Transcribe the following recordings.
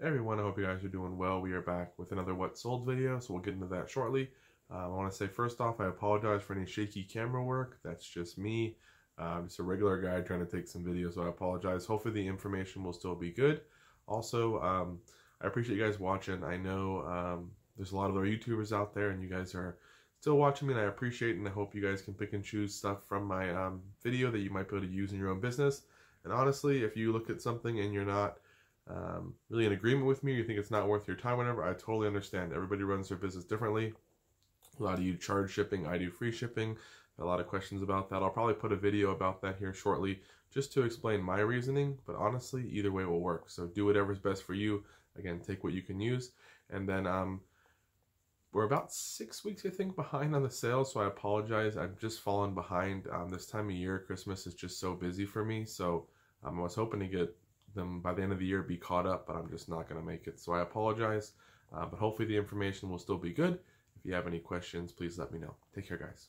Everyone, I hope you guys are doing well. We are back with another What Sold video, so we'll get into that shortly. Um, I want to say first off, I apologize for any shaky camera work. That's just me. Uh, just a regular guy trying to take some videos, so I apologize. Hopefully the information will still be good. Also, um, I appreciate you guys watching. I know um, there's a lot of other YouTubers out there, and you guys are still watching me, and I appreciate and I hope you guys can pick and choose stuff from my um, video that you might be able to use in your own business. And honestly, if you look at something and you're not um, really in agreement with me, you think it's not worth your time, whatever, I totally understand. Everybody runs their business differently. A lot of you charge shipping, I do free shipping. A lot of questions about that. I'll probably put a video about that here shortly just to explain my reasoning, but honestly, either way will work. So do whatever's best for you. Again, take what you can use. And then um, we're about six weeks, I think, behind on the sales, so I apologize. I've just fallen behind. Um, this time of year, Christmas is just so busy for me, so um, I was hoping to get them by the end of the year be caught up, but I'm just not going to make it. So I apologize, uh, but hopefully the information will still be good. If you have any questions, please let me know. Take care, guys.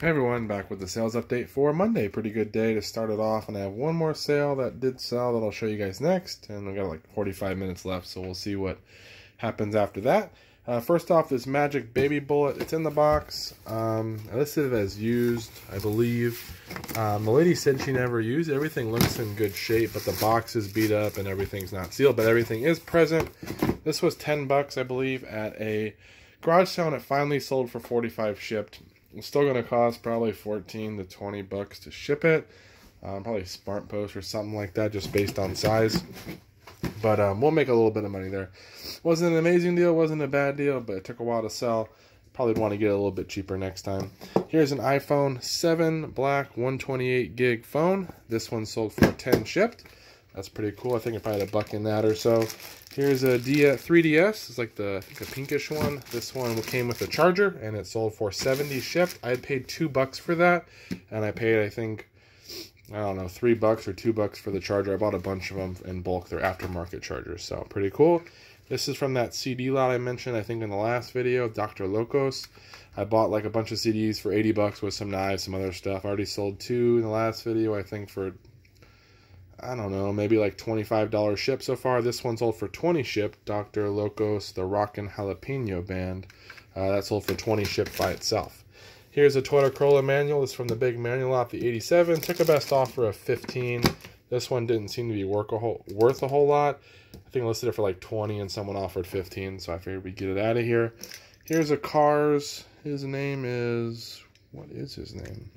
Hey everyone, back with the sales update for Monday. Pretty good day to start it off, and I have one more sale that did sell that I'll show you guys next, and we got like 45 minutes left, so we'll see what happens after that. Uh, first off, this Magic Baby Bullet. It's in the box. Um, I listed it as used, I believe. Um, the lady said she never used. Everything looks in good shape, but the box is beat up and everything's not sealed, but everything is present. This was 10 bucks, I believe, at a garage sale, and it finally sold for 45 shipped. It's still going to cost probably 14 to 20 bucks to ship it. Um, probably Smart Post or something like that, just based on size. But um, we'll make a little bit of money there. Wasn't an amazing deal, wasn't a bad deal, but it took a while to sell. Probably want to get a little bit cheaper next time. Here's an iPhone 7 black 128 gig phone. This one sold for 10 shipped. That's pretty cool. I think if I had a buck in that or so. Here's a D 3DS. It's like the a pinkish one. This one came with a charger and it sold for 70 shipped. I paid two bucks for that, and I paid I think I don't know, three bucks or two bucks for the charger. I bought a bunch of them in bulk. They're aftermarket chargers, so pretty cool. This is from that CD lot I mentioned, I think, in the last video, Dr. Locos. I bought like a bunch of CDs for 80 bucks with some knives, some other stuff. I already sold two in the last video, I think, for, I don't know, maybe like $25 ship so far. This one sold for 20 ship, Dr. Locos, the Rockin' Jalapeno Band. Uh, that sold for 20 shipped by itself. Here's a Toyota Corolla manual. Is from the big manual off the 87. Took a best offer of 15. This one didn't seem to be work a whole, worth a whole lot. I think I listed it for like 20 and someone offered 15, so I figured we'd get it out of here. Here's a Cars. His name is, what is his name?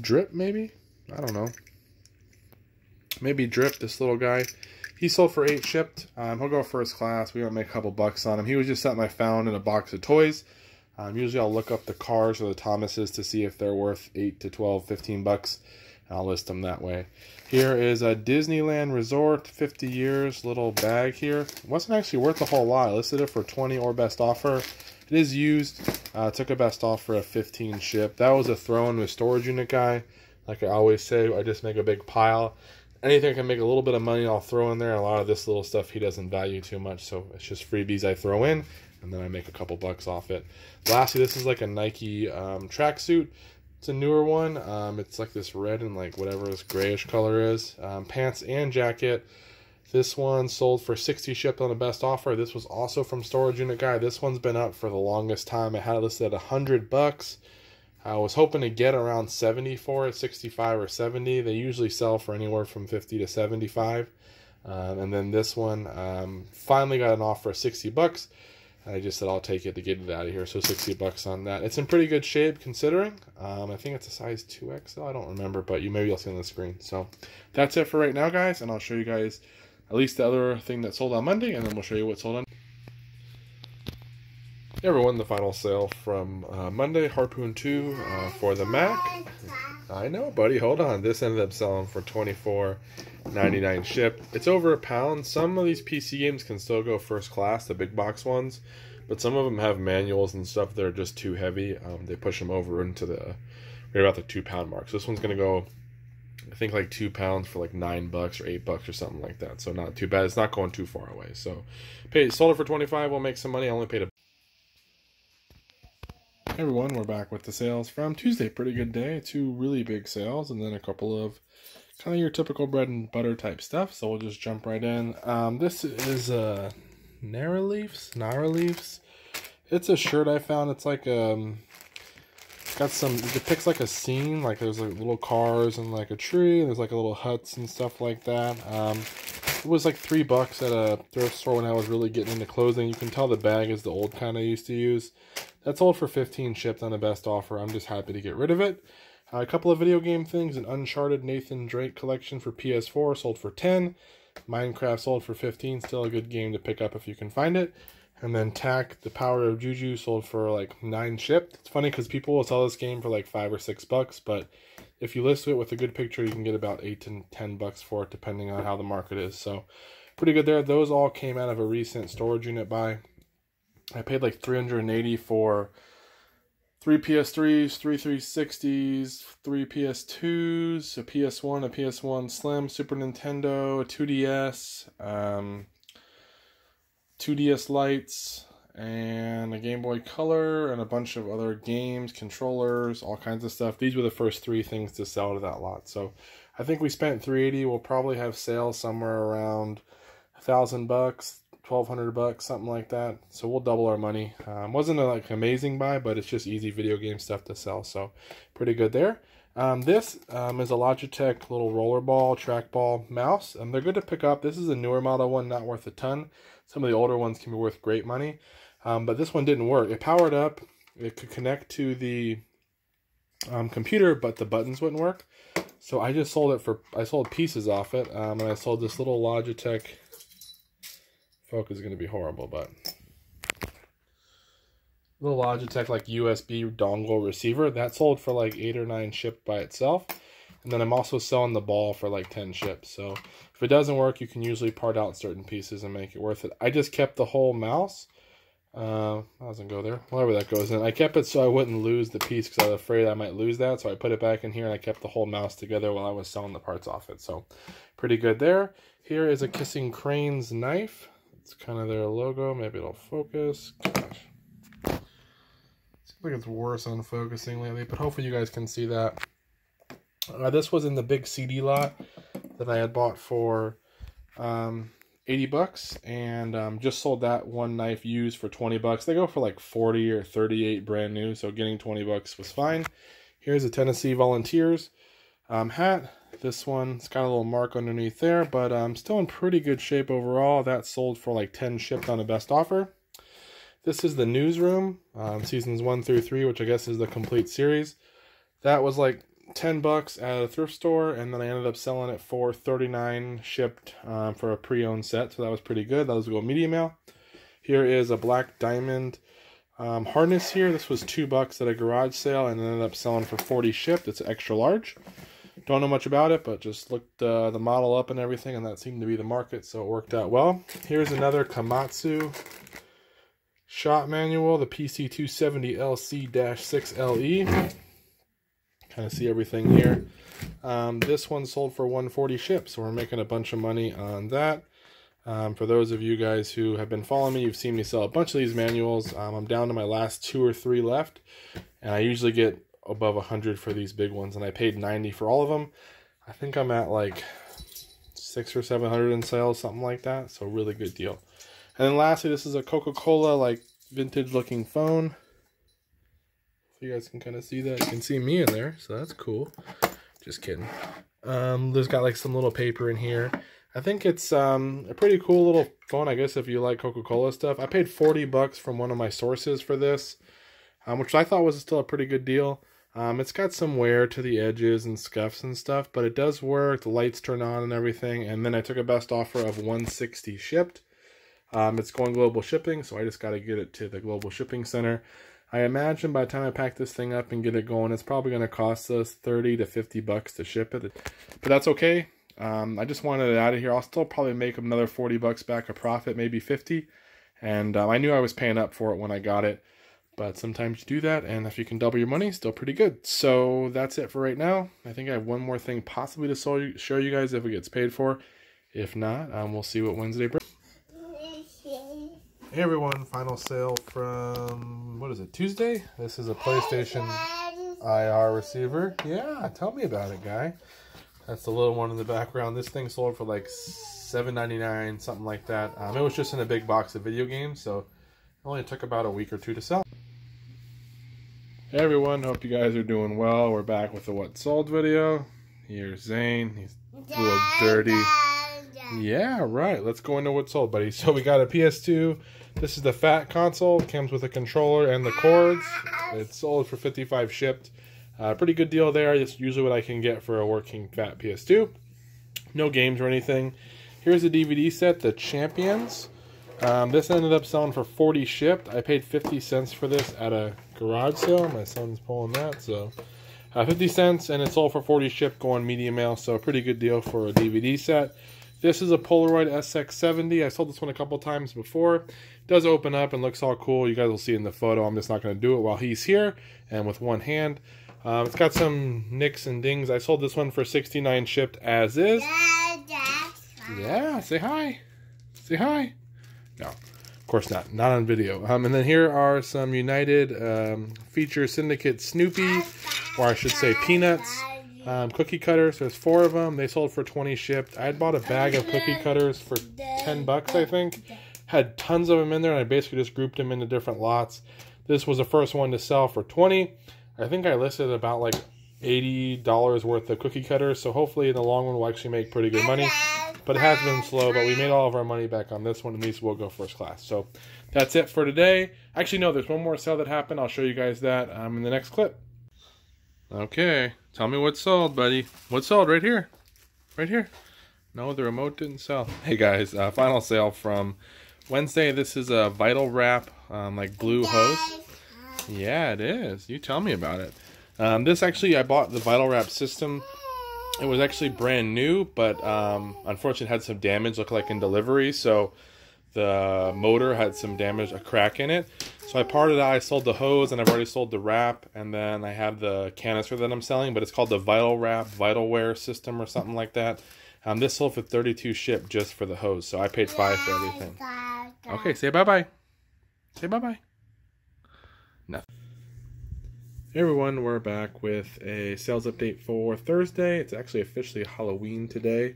Drip, maybe? I don't know. Maybe Drip, this little guy. He sold for 8 shipped. Um, he'll go first class. We gonna make a couple bucks on him. He was just something I found in a box of toys. Um, usually I'll look up the cars or the Thomases to see if they're worth 8 to 12, 15 bucks. I'll list them that way. Here is a Disneyland Resort, 50 years, little bag here. It wasn't actually worth a whole lot. I listed it for 20 or best offer. It is used. Uh, took a best offer of 15 ship. That was a throw-in with storage unit guy. Like I always say, I just make a big pile. Anything I can make a little bit of money, I'll throw in there. A lot of this little stuff he doesn't value too much, so it's just freebies I throw in and then I make a couple bucks off it. Lastly, this is like a Nike um, tracksuit. It's a newer one. Um, it's like this red and like whatever this grayish color is. Um, pants and jacket. This one sold for 60 shipped on the best offer. This was also from Storage Unit Guy. This one's been up for the longest time. I had it listed at 100 bucks. I was hoping to get around 70 for it, 65 or 70. They usually sell for anywhere from 50 to 75. Um, and then this one um, finally got an offer of 60 bucks. I just said I'll take it to get it out of here. So 60 bucks on that. It's in pretty good shape considering. Um, I think it's a size 2XL. I don't remember, but you maybe you'll see on the screen. So that's it for right now, guys. And I'll show you guys at least the other thing that sold on Monday, and then we'll show you what sold on. Hey everyone, the final sale from uh, Monday, Harpoon 2 uh, for the Mac. I know, buddy. Hold on. This ended up selling for twenty four ninety nine shipped. It's over a pound. Some of these PC games can still go first class, the big box ones, but some of them have manuals and stuff that are just too heavy. Um, they push them over into the right about the two pound mark. So this one's gonna go, I think like two pounds for like nine bucks or eight bucks or something like that. So not too bad. It's not going too far away. So paid sold it for twenty five. We'll make some money. I only paid a everyone, we're back with the sales from Tuesday. Pretty good day. Two really big sales and then a couple of kind of your typical bread and butter type stuff. So we'll just jump right in. Um, this is uh, Nara Leafs, Nara Leafs. It's a shirt I found. It's like um, got some. It depicts like a scene. Like there's like little cars and like a tree. And there's like a little huts and stuff like that. Um, it was like three bucks at a thrift store when I was really getting into clothing. You can tell the bag is the old kind I used to use. That's old for 15 shipped on the best offer. I'm just happy to get rid of it. Uh, a couple of video game things. An Uncharted Nathan Drake collection for PS4 sold for 10. Minecraft sold for 15. Still a good game to pick up if you can find it. And then Tak, The Power of Juju sold for like 9 shipped. It's funny because people will sell this game for like 5 or 6 bucks, but if you list it with a good picture, you can get about 8 to 10 bucks for it depending on how the market is. So pretty good there. Those all came out of a recent storage unit buy. I paid like 380 for three PS3s, three 360s, three PS2s, a PS1, a PS1 Slim, Super Nintendo, a 2DS, um, 2DS lights, and a Game Boy Color, and a bunch of other games, controllers, all kinds of stuff. These were the first three things to sell to that lot. So I think we spent 380. We'll probably have sales somewhere around a thousand bucks, 1200 bucks something like that. So we'll double our money. Um, wasn't a like amazing buy but it's just easy video game stuff to sell. So pretty good there. Um, this um, is a logitech little rollerball trackball mouse and they're good to pick up. This is a newer model one not worth a ton. Some of the older ones can be worth great money um, but this one didn't work it powered up it could connect to the um, computer but the buttons wouldn't work so i just sold it for i sold pieces off it um, and i sold this little logitech Focus is going to be horrible, but little Logitech like USB dongle receiver that sold for like eight or nine shipped by itself. And then I'm also selling the ball for like 10 ships. So if it doesn't work, you can usually part out certain pieces and make it worth it. I just kept the whole mouse. Uh, doesn't go there. Whatever that goes in. I kept it so I wouldn't lose the piece because I was afraid I might lose that. So I put it back in here and I kept the whole mouse together while I was selling the parts off it. So pretty good there. Here is a Kissing Cranes knife. It's kind of their logo. Maybe it'll focus. Gosh. Seems like it's worse on focusing lately, but hopefully you guys can see that. Uh, this was in the big CD lot that I had bought for um, 80 bucks and um, just sold that one knife used for 20 bucks. They go for like 40 or 38 brand new, so getting 20 bucks was fine. Here's a Tennessee Volunteers um, hat. This one's got a little mark underneath there, but I'm um, still in pretty good shape overall. That sold for like 10 shipped on a best offer. This is the Newsroom, um, seasons 1 through 3, which I guess is the complete series. That was like 10 bucks at a thrift store, and then I ended up selling it for 39 shipped um, for a pre-owned set, so that was pretty good. That was a go media mail. Here is a black diamond um, harness here. This was 2 bucks at a garage sale, and ended up selling for 40 shipped. It's extra large. Don't know much about it, but just looked uh, the model up and everything, and that seemed to be the market, so it worked out well. Here's another Komatsu shot manual, the PC270LC-6LE. Kind of see everything here. Um, this one sold for 140 ships, so we're making a bunch of money on that. Um, for those of you guys who have been following me, you've seen me sell a bunch of these manuals. Um, I'm down to my last two or three left, and I usually get above 100 for these big ones, and I paid 90 for all of them. I think I'm at like six or 700 in sales, something like that. So really good deal. And then lastly, this is a Coca-Cola like vintage looking phone. You guys can kind of see that. You can see me in there, so that's cool. Just kidding. Um, there's got like some little paper in here. I think it's um, a pretty cool little phone, I guess, if you like Coca-Cola stuff. I paid 40 bucks from one of my sources for this, um, which I thought was still a pretty good deal. Um, it's got some wear to the edges and scuffs and stuff, but it does work. The lights turn on and everything. And then I took a best offer of 160 shipped. Um, it's going global shipping, so I just got to get it to the global shipping center. I imagine by the time I pack this thing up and get it going, it's probably going to cost us 30 to 50 bucks to ship it. But that's okay. Um, I just wanted it out of here. I'll still probably make another 40 bucks back a profit, maybe 50. And um, I knew I was paying up for it when I got it. But sometimes you do that, and if you can double your money, still pretty good. So that's it for right now. I think I have one more thing possibly to show you guys if it gets paid for. If not, um, we'll see what Wednesday brings. Hey everyone, final sale from, what is it, Tuesday? This is a PlayStation IR receiver. Yeah, tell me about it, guy. That's the little one in the background. This thing sold for like seven ninety nine, something like that. Um, it was just in a big box of video games, so it only took about a week or two to sell. Hey everyone, hope you guys are doing well. We're back with the what sold video. Here's Zane. He's a little dirty. Yeah, right. Let's go into what sold, buddy. So we got a PS2. This is the fat console. It comes with a controller and the cords. It's sold for 55 shipped. Uh, pretty good deal there. It's usually what I can get for a working fat PS2. No games or anything. Here's a DVD set, The Champions. Um, this ended up selling for 40 shipped. I paid 50 cents for this at a garage sale. My son's pulling that, so uh, 50 cents, and it sold for 40 shipped going medium mail, so pretty good deal for a DVD set. This is a Polaroid SX70. I sold this one a couple times before. It does open up and looks all cool. You guys will see in the photo. I'm just not going to do it while he's here and with one hand. Um, it's got some nicks and dings. I sold this one for 69 shipped as is. Yeah, say hi. Say hi. No, of course not. Not on video. Um, and then here are some United um, Feature Syndicate Snoopy, or I should say Peanuts um, cookie cutters. There's four of them. They sold for 20 shipped. I had bought a bag of cookie cutters for 10 bucks, I think. Had tons of them in there, and I basically just grouped them into different lots. This was the first one to sell for 20. I think I listed about like $80 worth of cookie cutters, so hopefully in the long run we'll actually make pretty good money. But it has been slow, but we made all of our money back on this one, and least we'll go first class. So that's it for today. Actually, no, there's one more sale that happened. I'll show you guys that um, in the next clip. Okay, tell me what sold, buddy. What sold right here? Right here. No, the remote didn't sell. Hey guys, uh, final sale from Wednesday. This is a Vital Wrap, um, like glue hose. Yeah, it is. You tell me about it. Um, this actually, I bought the Vital Wrap system. It was actually brand new, but um, unfortunately had some damage, looked like in delivery. So the motor had some damage, a crack in it. So I parted out, I sold the hose, and I've already sold the wrap, and then I have the canister that I'm selling, but it's called the Vital Wrap Vital Wear System or something like that. Um, this sold for 32 ship just for the hose, so I paid five for everything. Okay, say bye bye. Say bye bye. Nothing. Hey everyone, we're back with a sales update for Thursday. It's actually officially Halloween today,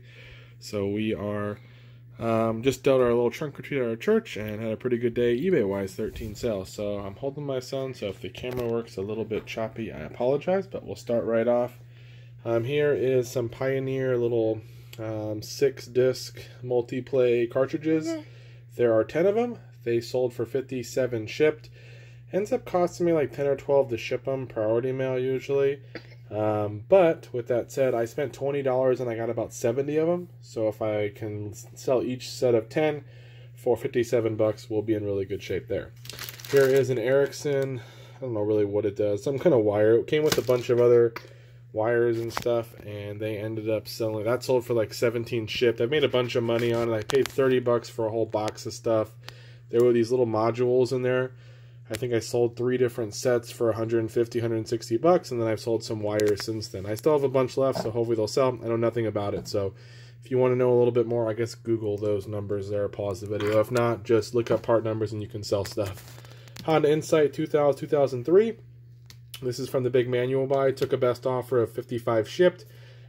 so we are um, just dealt our little trunk or treat at our church and had a pretty good day eBay wise, 13 sales. So I'm holding my son, so if the camera works a little bit choppy, I apologize, but we'll start right off. Um, here is some Pioneer little um, six disc multi-play cartridges. There are 10 of them. They sold for 57 shipped. Ends up costing me like 10 or 12 to ship them, priority mail usually. Um, but with that said, I spent twenty dollars and I got about seventy of them. So if I can sell each set of ten for fifty-seven bucks, we'll be in really good shape there. Here is an Ericsson. I don't know really what it does. Some kind of wire. It came with a bunch of other wires and stuff, and they ended up selling. That sold for like seventeen shipped. I made a bunch of money on it. I paid thirty bucks for a whole box of stuff. There were these little modules in there I think I sold three different sets for 150, 160 bucks, and then I've sold some wires since then. I still have a bunch left, so hopefully they'll sell. I know nothing about it, so if you want to know a little bit more, I guess Google those numbers there, pause the video. If not, just look up part numbers and you can sell stuff. Honda Insight 2000, 2003. This is from the big manual buy. Took a best offer of 55 shipped.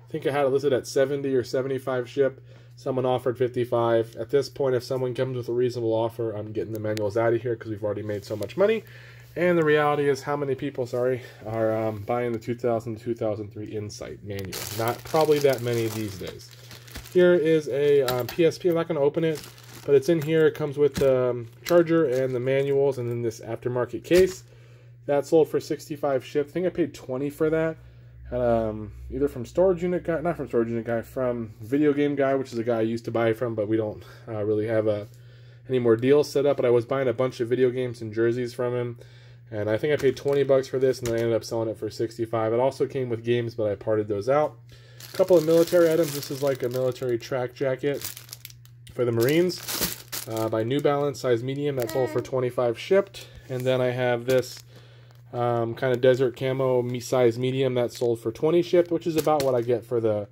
I think I had it listed at 70 or 75 shipped. Someone offered 55. At this point, if someone comes with a reasonable offer, I'm getting the manuals out of here because we've already made so much money. And the reality is, how many people, sorry, are um, buying the 2000 2003 Insight manual? Not probably that many these days. Here is a um, PSP. I'm not going to open it, but it's in here. It comes with the um, charger and the manuals, and then this aftermarket case. That sold for 65 shipped. I think I paid 20 for that um, either from storage unit guy, not from storage unit guy, from video game guy, which is a guy I used to buy from, but we don't uh, really have a any more deals set up. But I was buying a bunch of video games and jerseys from him, and I think I paid 20 bucks for this, and then I ended up selling it for 65. It also came with games, but I parted those out. A couple of military items. This is like a military track jacket for the Marines uh, by New Balance, size medium. That's all for 25 shipped. And then I have this um, kind of desert camo size medium that sold for 20 shipped, which is about what I get for the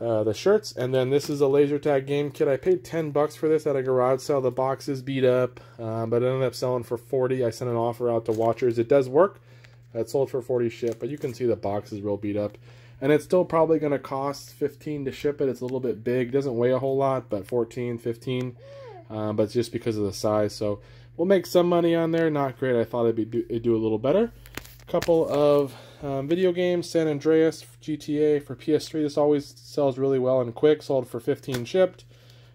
uh, the shirts. And then this is a laser tag game kit. I paid 10 bucks for this at a garage sale. The box is beat up, um, but it ended up selling for 40. I sent an offer out to watchers. It does work. It sold for 40 ship, but you can see the box is real beat up. and it's still probably going to cost 15 to ship it. It's a little bit big. Doesn't weigh a whole lot, but 14, 15. Um, but it's just because of the size. So we'll make some money on there. Not great. I thought it'd, be, it'd do a little better. A couple of um, video games. San Andreas GTA for PS3. This always sells really well and quick. Sold for 15 shipped.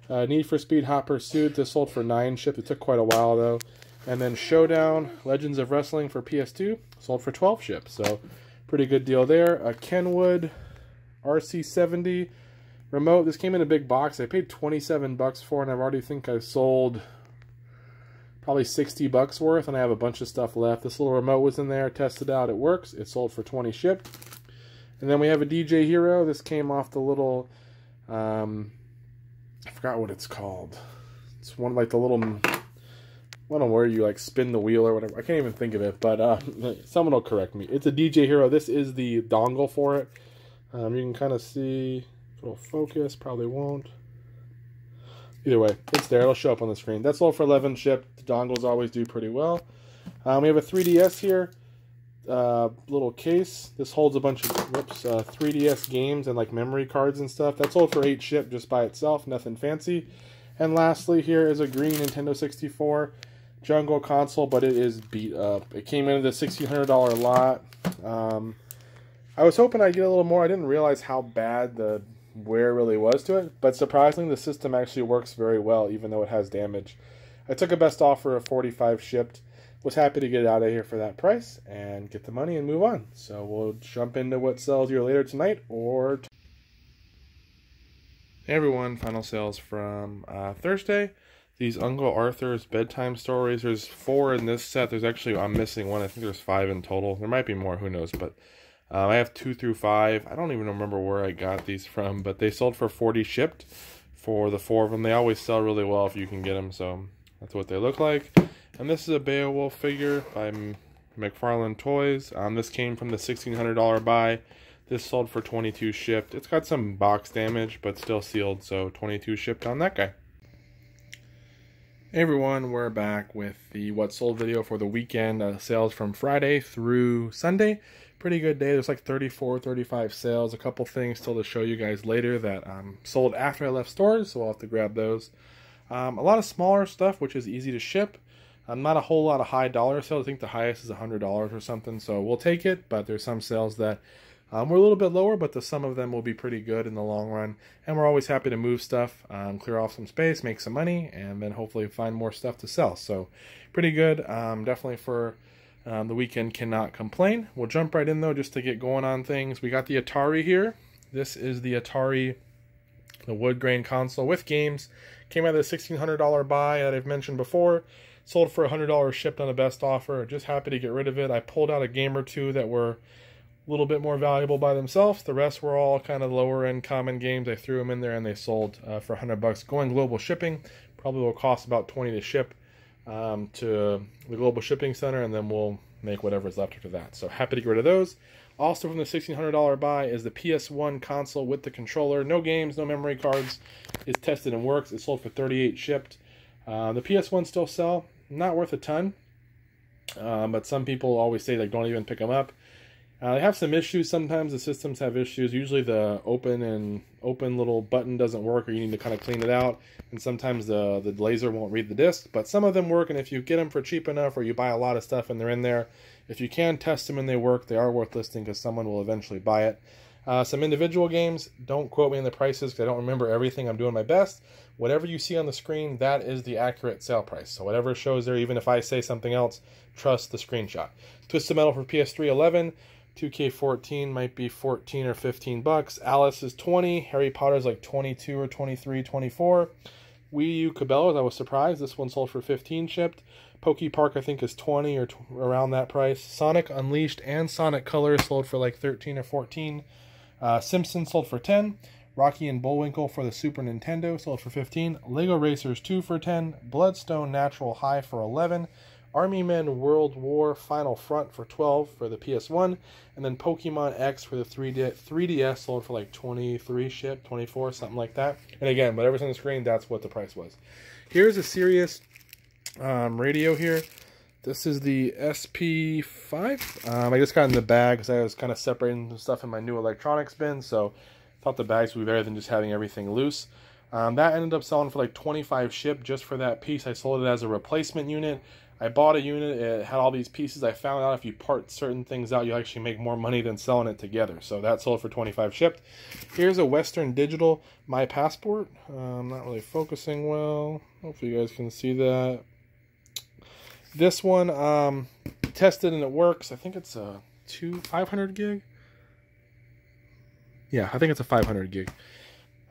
Uh, Need for Speed Hot Pursuit. This sold for 9 shipped. It took quite a while though. And then Showdown Legends of Wrestling for PS2. Sold for 12 shipped. So Pretty good deal there. A Kenwood RC70 remote. This came in a big box. I paid 27 bucks for and I've already think I've sold probably 60 bucks worth and I have a bunch of stuff left. This little remote was in there, tested out, it works. It sold for 20 shipped. And then we have a DJ Hero. This came off the little, um, I forgot what it's called. It's one like the little I don't know where you like spin the wheel or whatever. I can't even think of it, but uh, someone will correct me. It's a DJ Hero. This is the dongle for it. Um, you can kind of see. It'll focus. Probably won't. Either way, it's there. It'll show up on the screen. That's all for 11 ship. The dongles always do pretty well. Um, we have a 3DS here. Uh, little case. This holds a bunch of whoops, uh, 3DS games and like memory cards and stuff. That's all for 8 ship just by itself. Nothing fancy. And lastly, here is a green Nintendo 64 jungle console, but it is beat up. It came in the $1,600 lot. Um, I was hoping I'd get a little more. I didn't realize how bad the wear really was to it, but surprisingly, the system actually works very well, even though it has damage. I took a best offer of 45 shipped. Was happy to get it out of here for that price and get the money and move on. So we'll jump into what sells here later tonight or. Hey everyone, final sales from uh, Thursday these Uncle Arthur's bedtime stories. There's four in this set. There's actually I'm missing one. I think there's five in total. There might be more. Who knows? But um, I have two through five. I don't even remember where I got these from, but they sold for 40 shipped for the four of them. They always sell really well if you can get them. So that's what they look like. And this is a Beowulf figure by McFarlane Toys. Um, this came from the $1,600 buy. This sold for 22 shipped. It's got some box damage, but still sealed, so 22 shipped on that guy. Hey everyone, we're back with the what sold video for the weekend uh, sales from Friday through Sunday. Pretty good day. There's like 34, 35 sales. A couple things still to show you guys later that um, sold after I left stores, so I'll have to grab those. Um, a lot of smaller stuff, which is easy to ship. Um, not a whole lot of high dollar sales. I think the highest is $100 or something, so we'll take it. But there's some sales that um, we're a little bit lower, but the sum of them will be pretty good in the long run. And we're always happy to move stuff, um, clear off some space, make some money, and then hopefully find more stuff to sell. So pretty good. Um, definitely for um, the weekend, cannot complain. We'll jump right in though, just to get going on things. We got the Atari here. This is the Atari, the wood grain console with games. Came out of the $1,600 buy that I've mentioned before. Sold for $100 shipped on the best offer. Just happy to get rid of it. I pulled out a game or two that were a little bit more valuable by themselves. The rest were all kind of lower end common games. I threw them in there and they sold uh, for 100 bucks. Going global shipping probably will cost about 20 to ship um, to the global shipping center, and then we'll make whatever's left after that. So happy to get rid of those. Also from the $1,600 buy is the PS1 console with the controller. No games, no memory cards. It's tested and works. It sold for 38 shipped. Uh, the PS1 still sell. Not worth a ton. Um, but some people always say like don't even pick them up. Uh, they have some issues. Sometimes the systems have issues. Usually the open and open little button doesn't work, or you need to kind of clean it out. And sometimes the the laser won't read the disc. But some of them work, and if you get them for cheap enough, or you buy a lot of stuff and they're in there, if you can test them and they work, they are worth listing because someone will eventually buy it. Uh, some individual games. Don't quote me on the prices because I don't remember everything. I'm doing my best. Whatever you see on the screen, that is the accurate sale price. So whatever shows there, even if I say something else, trust the screenshot. Twisted Metal for PS3 11. 2K14 might be 14 or 15 bucks. Alice is 20. Harry Potter's like 22 or 23, 24. Wii U Cabela's, I was surprised. This one sold for 15 shipped. Poke Park, I think, is 20 or around that price. Sonic Unleashed and Sonic Colors sold for like 13 or 14. Uh, Simpsons sold for 10. Rocky and Bullwinkle for the Super Nintendo sold for 15. Lego Racers 2 for 10. Bloodstone Natural High for 11. Army Men World War Final Front for 12 for the PS1, and then Pokemon X for the 3D, 3DS sold for like 23 ship, 24, something like that. And again, whatever's on the screen, that's what the price was. Here's a Sirius um, radio here. This is the SP5. Um, I just got in the bag because I was kind of separating stuff in my new electronics bin, so thought the bags would be better than just having everything loose. Um, that ended up selling for like 25 ship just for that piece. I sold it as a replacement unit. I bought a unit, it had all these pieces. I found out if you part certain things out, you actually make more money than selling it together. So that sold for 25 shipped. Here's a Western Digital My Passport. Um, not really focusing well. Hopefully you guys can see that. This one, um, tested and it works. I think it's a two 500 gig. Yeah, I think it's a 500 gig.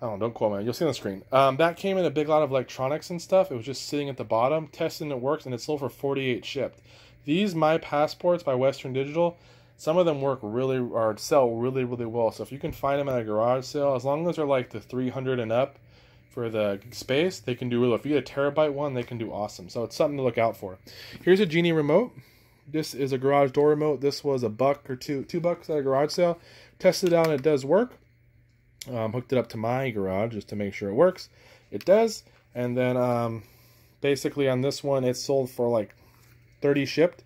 Oh, don't quote me. You'll see on the screen. Um, that came in a big lot of electronics and stuff. It was just sitting at the bottom, testing it works, and it sold for 48 shipped. These My Passports by Western Digital, some of them work really or sell really really well. So if you can find them at a garage sale, as long as they're like the 300 and up for the space, they can do really. If you get a terabyte one, they can do awesome. So it's something to look out for. Here's a Genie remote. This is a garage door remote. This was a buck or two, two bucks at a garage sale. Tested it out, and it does work. Um, hooked it up to my garage just to make sure it works. It does. And then um, basically on this one, it's sold for like 30 shipped.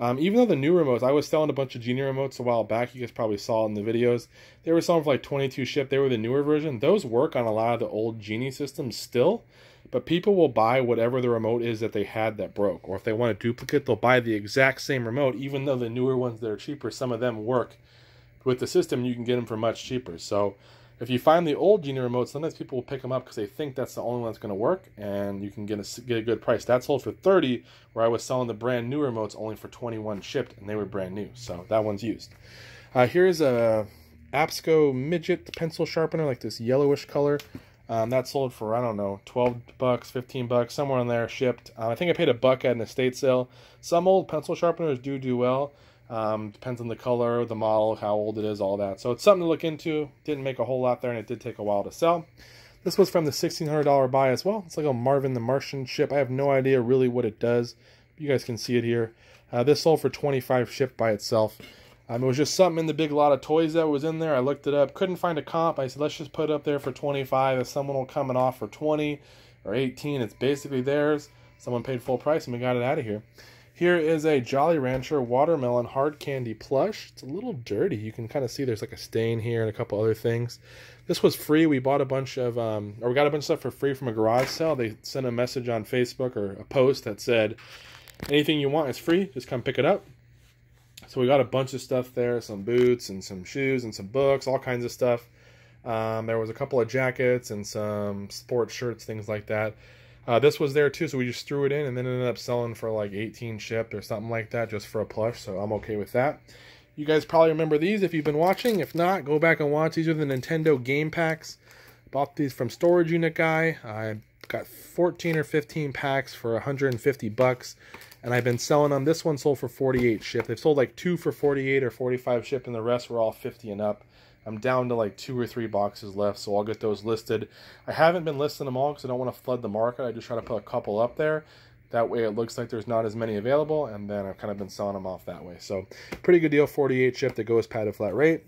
Um, even though the new remotes, I was selling a bunch of Genie remotes a while back. You guys probably saw in the videos. They were selling for like 22 shipped. They were the newer version. Those work on a lot of the old Genie systems still. But people will buy whatever the remote is that they had that broke. Or if they want a duplicate, they'll buy the exact same remote. Even though the newer ones that are cheaper, some of them work with the system. You can get them for much cheaper. So if you find the old Genie remote, sometimes people will pick them up because they think that's the only one that's going to work, and you can get a get a good price. That sold for thirty, where I was selling the brand new remotes only for twenty one shipped, and they were brand new. So that one's used. Uh, here's a Apsco midget pencil sharpener, like this yellowish color. Um, that sold for I don't know, twelve bucks, fifteen bucks, somewhere in there, shipped. Uh, I think I paid a buck at an estate sale. Some old pencil sharpeners do do well. Um, depends on the color, the model, how old it is, all that. So it's something to look into. Didn't make a whole lot there, and it did take a while to sell. This was from the $1,600 buy as well. It's like a Marvin the Martian ship. I have no idea really what it does. You guys can see it here. Uh, this sold for 25 shipped by itself. Um, it was just something in the big lot of toys that was in there. I looked it up, couldn't find a comp. I said, let's just put it up there for 25. If someone will come and offer 20 or 18, it's basically theirs. Someone paid full price and we got it out of here. Here is a Jolly Rancher watermelon hard candy plush. It's a little dirty. You can kind of see there's like a stain here and a couple other things. This was free. We bought a bunch of, um, or we got a bunch of stuff for free from a garage sale. They sent a message on Facebook or a post that said, anything you want is free. Just come pick it up. So we got a bunch of stuff there, some boots and some shoes and some books, all kinds of stuff. Um, there was a couple of jackets and some sports shirts, things like that. Uh, this was there too, so we just threw it in and then ended up selling for like 18 shipped or something like that just for a plush, so I'm okay with that. You guys probably remember these if you've been watching. If not, go back and watch. These are the Nintendo game packs. Bought these from Storage Unit Guy. I got 14 or 15 packs for 150 bucks, and I've been selling them. This one sold for 48 shipped. They've sold like two for 48 or 45 shipped, and the rest were all 50 and up. I'm down to like two or three boxes left, so I'll get those listed. I haven't been listing them all because I don't want to flood the market. I just try to put a couple up there. That way it looks like there's not as many available, and then I've kind of been selling them off that way. So pretty good deal, 48 chip that goes padded flat rate.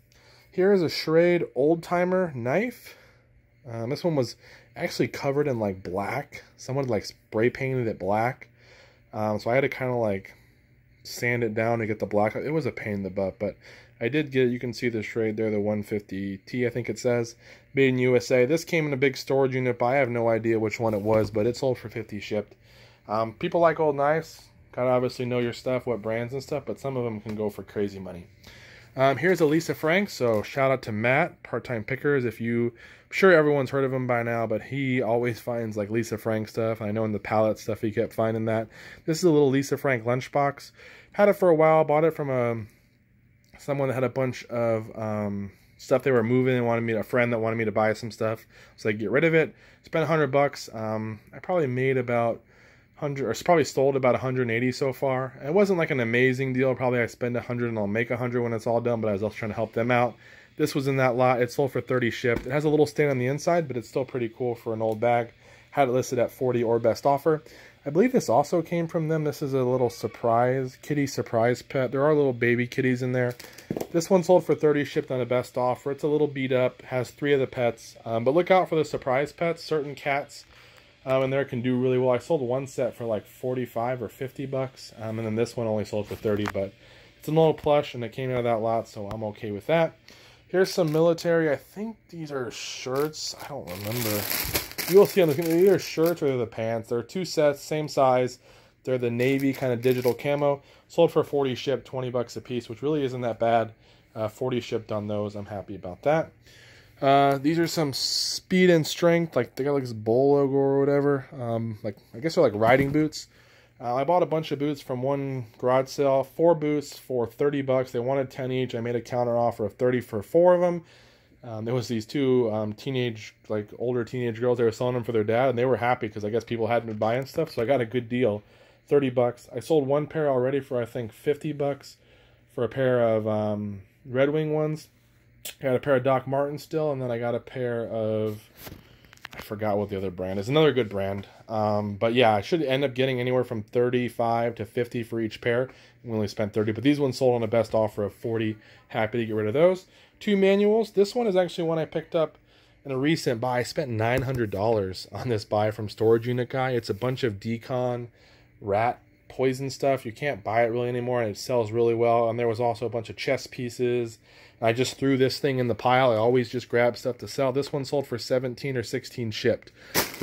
Here is a Schrade Old Timer knife. Um, this one was actually covered in like black. Someone like spray painted it black. Um, so I had to kind of like sand it down to get the black. It was a pain in the butt, but I did get, you can see the Schrade there, the 150T, I think it says, made in USA. This came in a big storage unit, but I have no idea which one it was, but it sold for 50 shipped. Um, people like old knives, kind of obviously know your stuff, what brands and stuff, but some of them can go for crazy money. Um, here's a Lisa Frank, so shout out to Matt, Part-Time Pickers. If you, I'm sure everyone's heard of him by now, but he always finds like Lisa Frank stuff. I know in the pallet stuff he kept finding that. This is a little Lisa Frank lunchbox. Had it for a while, bought it from a someone that had a bunch of um, stuff they were moving and wanted me a friend that wanted me to buy some stuff. So I get rid of it. Spent a hundred bucks. Um, I probably made about hundred, or probably sold about 180 so far. It wasn't like an amazing deal. Probably I spend a hundred and I'll make a hundred when it's all done. But I was also trying to help them out. This was in that lot. It sold for 30 shipped. It has a little stain on the inside, but it's still pretty cool for an old bag. Had it listed at 40 or best offer. I believe this also came from them. This is a little surprise, kitty surprise pet. There are little baby kitties in there. This one sold for 30 shipped on a best offer. It's a little beat up, has three of the pets. Um, but look out for the surprise pets. Certain cats um, and there can do really well. I sold one set for like 45 or 50 bucks, um, and then this one only sold for 30, but it's a little plush, and it came out of that lot, so I'm okay with that. Here's some military. I think these are shirts. I don't remember. You'll see on the either shirts or the pants. They're two sets, same size. They're the navy kind of digital camo. Sold for 40 shipped, 20 bucks a piece, which really isn't that bad. Uh, 40 shipped on those. I'm happy about that. Uh, these are some speed and strength, like they got like this bull logo or whatever. Um, like I guess they're like riding boots. Uh, I bought a bunch of boots from one garage sale, four boots for 30 bucks. They wanted 10 each. I made a counter offer of 30 for four of them. Um, there was these two um, teenage, like older teenage girls. They were selling them for their dad, and they were happy because I guess people hadn't been buying stuff. So I got a good deal, 30 bucks. I sold one pair already for I think 50 bucks for a pair of um, Red Wing ones. I got a pair of Doc Martens still, and then I got a pair of I forgot what the other brand is. Another good brand. Um, but yeah, I should end up getting anywhere from 35 to 50 for each pair. We only spent 30, but these ones sold on a best offer of 40. Happy to get rid of those. Two manuals. This one is actually one I picked up in a recent buy. I spent $900 on this buy from Storage Unit Guy. It's a bunch of d-CON rat poison stuff. You can't buy it really anymore, and it sells really well. And there was also a bunch of chess pieces I just threw this thing in the pile. I always just grab stuff to sell. This one sold for 17 or 16 shipped.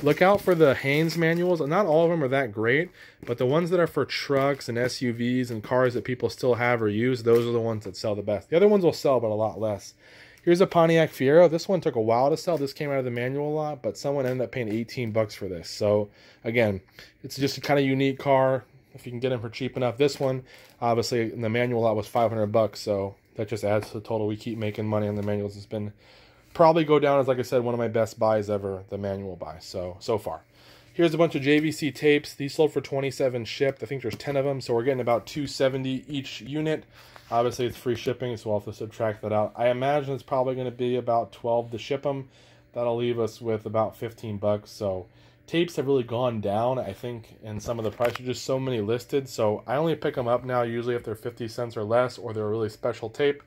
Look out for the Haynes manuals. Not all of them are that great, but the ones that are for trucks and SUVs and cars that people still have or use, those are the ones that sell the best. The other ones will sell, but a lot less. Here's a Pontiac Fiero. This one took a while to sell. This came out of the manual lot, but someone ended up paying 18 bucks for this. So again, it's just a kind of unique car. If you can get them for cheap enough. This one, obviously, in the manual lot was 500 bucks. So that just adds to the total. We keep making money on the manuals. It's been probably go down as like I said one of my best buys ever, the manual buy. So so far. Here's a bunch of JVC tapes. These sold for 27 shipped. I think there's 10 of them, so we're getting about 270 each unit. Obviously, it's free shipping, so we'll have to subtract that out. I imagine it's probably going to be about 12 to ship them. That'll leave us with about 15 bucks. So tapes have really gone down, I think, and some of the prices are just so many listed. So I only pick them up now usually if they're 50 cents or less or they're a really special tape.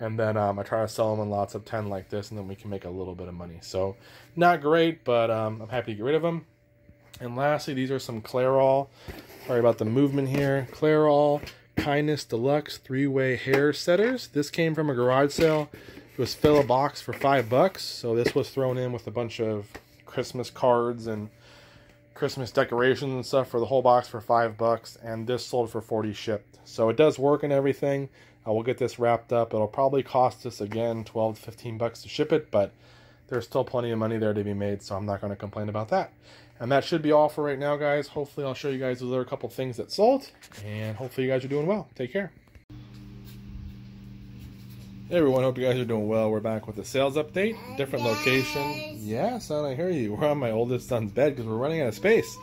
And then um, I try to sell them in lots of 10 like this, and then we can make a little bit of money. So not great, but um, I'm happy to get rid of them. And lastly, these are some Clairol. Sorry about the movement here. Clairol Kindness Deluxe three-way hair setters. This came from a garage sale. It was fill a box for five bucks. So this was thrown in with a bunch of Christmas cards and Christmas decorations and stuff for the whole box for five bucks, and this sold for 40 shipped. So it does work and everything. Uh, we'll get this wrapped up. It'll probably cost us again 12 to 15 bucks to ship it, but there's still plenty of money there to be made, so I'm not going to complain about that. And that should be all for right now, guys. Hopefully, I'll show you guys other couple things that sold, and hopefully, you guys are doing well. Take care. Hey everyone, hope you guys are doing well. We're back with a sales update, different location. Yeah, son, I hear you. We're on my oldest son's bed because we're running out of space.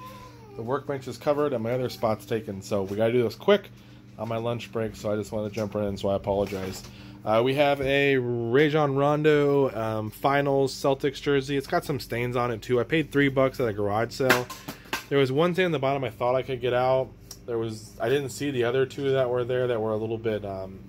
The workbench is covered and my other spot's taken, so we gotta do this quick on my lunch break. So I just wanted to jump right in, so I apologize. Uh, we have a Rajon Rondo um, Finals Celtics jersey. It's got some stains on it too. I paid three bucks at a garage sale. There was one thing on the bottom I thought I could get out. There was I didn't see the other two that were there that were a little bit um,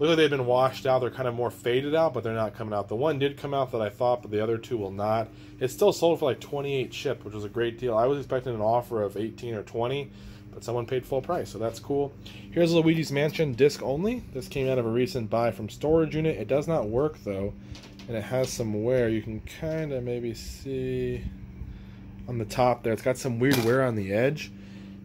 look like they've been washed out. They're kind of more faded out, but they're not coming out. The one did come out that I thought, but the other two will not. It's still sold for like 28 shipped, which was a great deal. I was expecting an offer of 18 or 20, but someone paid full price, so that's cool. Here's Luigi's Mansion disc only. This came out of a recent buy from Storage Unit. It does not work though, and it has some wear. You can kind of maybe see on the top there. It's got some weird wear on the edge.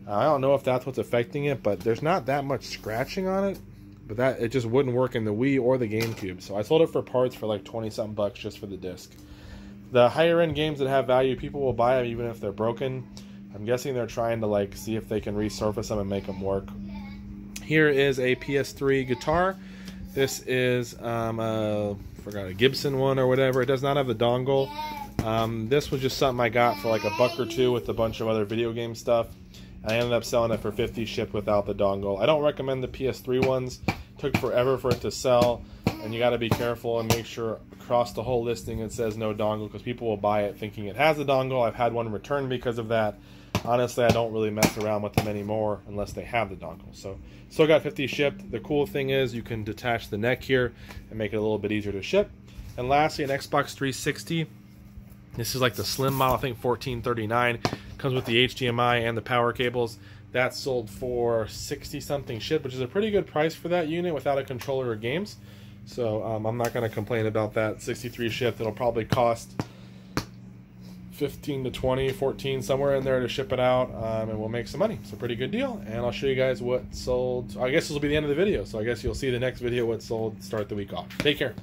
I don't know if that's what's affecting it, but there's not that much scratching on it but that it just wouldn't work in the Wii or the GameCube. So I sold it for parts for like twenty something bucks just for the disc. The higher end games that have value, people will buy them even if they're broken. I'm guessing they're trying to like see if they can resurface them and make them work. Here is a PS3 guitar. This is um, a forgot a Gibson one or whatever. It does not have the dongle. Um, this was just something I got for like a buck or two with a bunch of other video game stuff. I ended up selling it for 50 shipped without the dongle. I don't recommend the PS3 ones. It took forever for it to sell, and you got to be careful and make sure across the whole listing it says no dongle because people will buy it thinking it has a dongle. I've had one returned because of that. Honestly, I don't really mess around with them anymore unless they have the dongle. So, still got 50 shipped. The cool thing is you can detach the neck here and make it a little bit easier to ship. And lastly, an Xbox 360. This is like the slim model, I think 1439. Comes with the HDMI and the power cables. That sold for 60 something shit, which is a pretty good price for that unit without a controller or games. So um, I'm not going to complain about that 63 ship. It'll probably cost 15 to 20, 14, somewhere in there to ship it out, um, and we'll make some money. It's a pretty good deal, and I'll show you guys what sold. I guess this will be the end of the video, so I guess you'll see the next video what sold. Start the week off. Take care.